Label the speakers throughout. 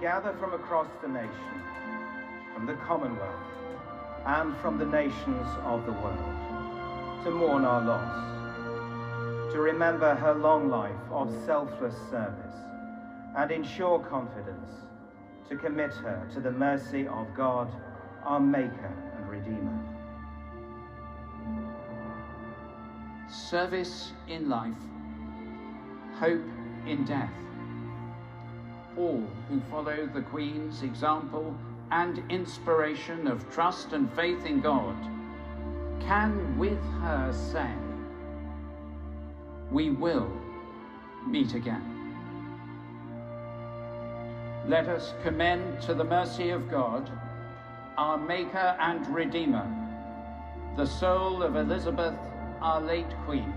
Speaker 1: gather from across the nation, from the Commonwealth, and from the nations of the world, to mourn our loss, to remember her long life of selfless service, and in sure confidence to commit her to the mercy of God, our Maker and Redeemer.
Speaker 2: Service in life, hope in death. All who follow the Queen's example and inspiration of trust and faith in God can with her say, We will meet again. Let us commend to the mercy of God, our Maker and Redeemer, the soul of Elizabeth, our late Queen.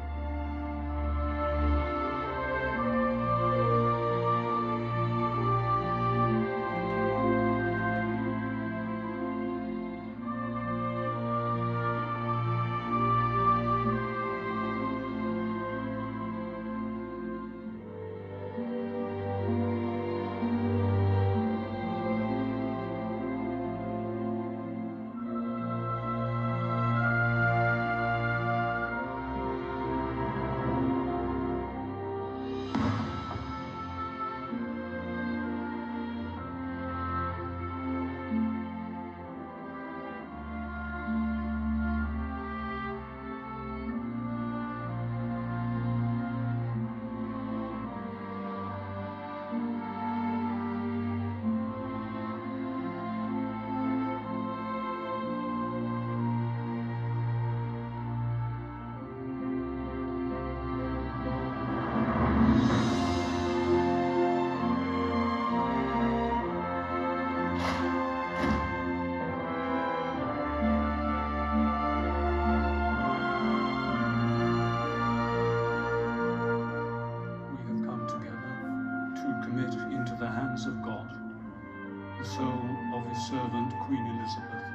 Speaker 3: The hands of God the soul of his servant Queen Elizabeth,